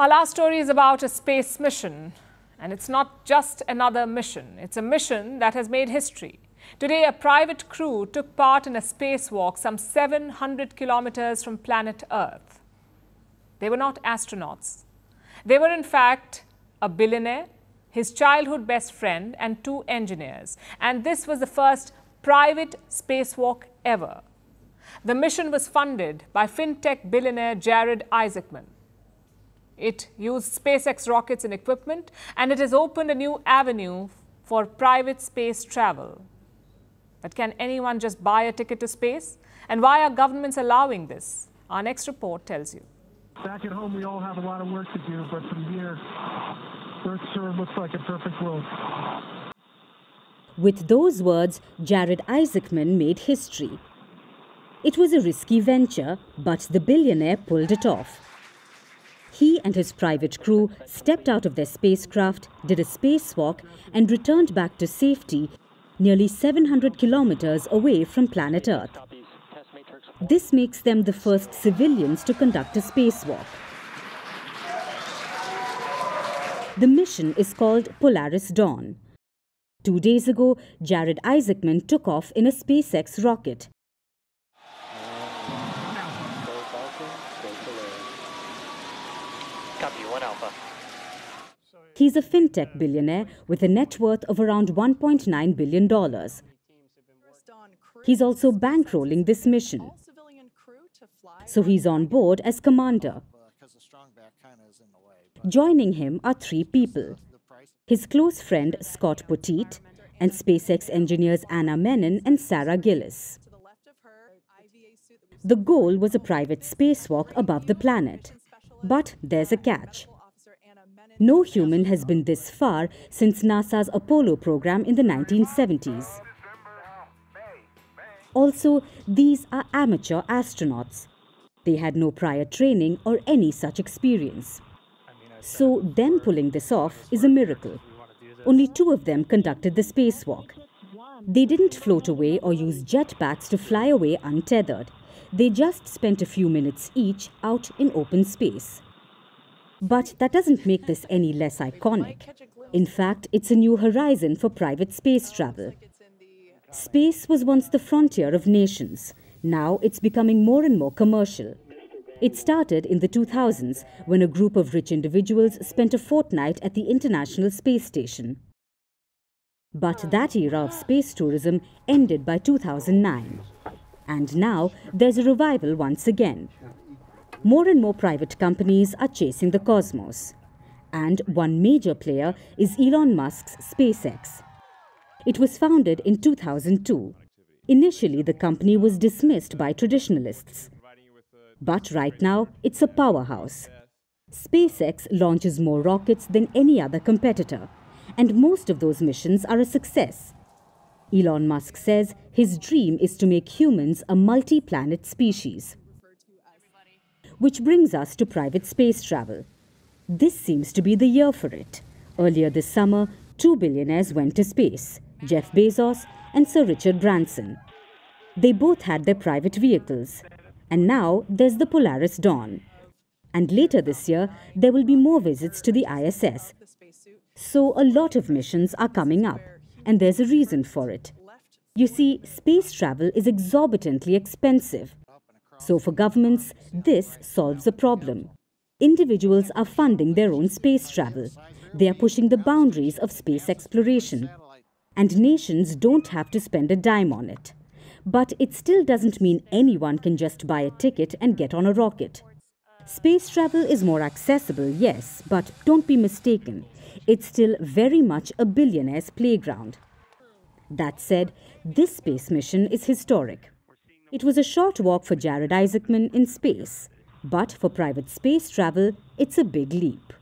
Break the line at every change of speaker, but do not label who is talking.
Our last story is about a space mission. And it's not just another mission, it's a mission that has made history. Today, a private crew took part in a spacewalk some 700 kilometers from planet Earth. They were not astronauts. They were, in fact, a billionaire, his childhood best friend, and two engineers. And this was the first private spacewalk ever. The mission was funded by fintech billionaire Jared Isaacman. It used SpaceX rockets and equipment, and it has opened a new avenue for private space travel. But can anyone just buy a ticket to space? And why are governments allowing this? Our next report tells you.
Back at home, we all have a lot of work to do, but from here, Earth sure looks like a perfect world.
With those words, Jared Isaacman made history. It was a risky venture, but the billionaire pulled it off. He and his private crew stepped out of their spacecraft, did a spacewalk, and returned back to safety nearly 700 kilometers away from planet Earth. This makes them the first civilians to conduct a spacewalk. The mission is called Polaris Dawn. Two days ago, Jared Isaacman took off in a SpaceX rocket.
Copy, one alpha.
He's a fintech billionaire with a net worth of around $1.9 billion. He's also bankrolling this mission. So he's on board as commander. Joining him are three people his close friend Scott Poteet, and SpaceX engineers Anna Menon and Sarah Gillis. The goal was a private spacewalk above the planet. But there's a catch. No human has been this far since NASA's Apollo program in the 1970s. Also, these are amateur astronauts. They had no prior training or any such experience. So, them pulling this off is a miracle. Only two of them conducted the spacewalk. They didn't float away or use jetpacks to fly away untethered. They just spent a few minutes each out in open space. But that doesn't make this any less iconic. In fact, it's a new horizon for private space travel. Space was once the frontier of nations. Now it's becoming more and more commercial. It started in the 2000s when a group of rich individuals spent a fortnight at the International Space Station. But that era of space tourism ended by 2009. And now there's a revival once again. More and more private companies are chasing the cosmos. And one major player is Elon Musk's SpaceX. It was founded in 2002. Initially, the company was dismissed by traditionalists. But right now, it's a powerhouse. SpaceX launches more rockets than any other competitor, and most of those missions are a success. Elon Musk says his dream is to make humans a multi planet species. Which brings us to private space travel. This seems to be the year for it. Earlier this summer, two billionaires went to space Jeff Bezos and Sir Richard Branson. They both had their private vehicles, and now there's the Polaris Dawn. And later this year, there will be more visits to the ISS. So a lot of missions are coming up, and there's a reason for it. You see, space travel is exorbitantly expensive. So for governments, this solves a problem. Individuals are funding their own space travel. They are pushing the boundaries of space exploration. And nations don't have to spend a dime on it. But it still doesn't mean anyone can just buy a ticket and get on a rocket. Space travel is more accessible, yes, but don't be mistaken. It's still very much a billionaire's playground. That said, this space mission is historic. It was a short walk for Jared Isaacman in space, but for private space travel, it's a big leap.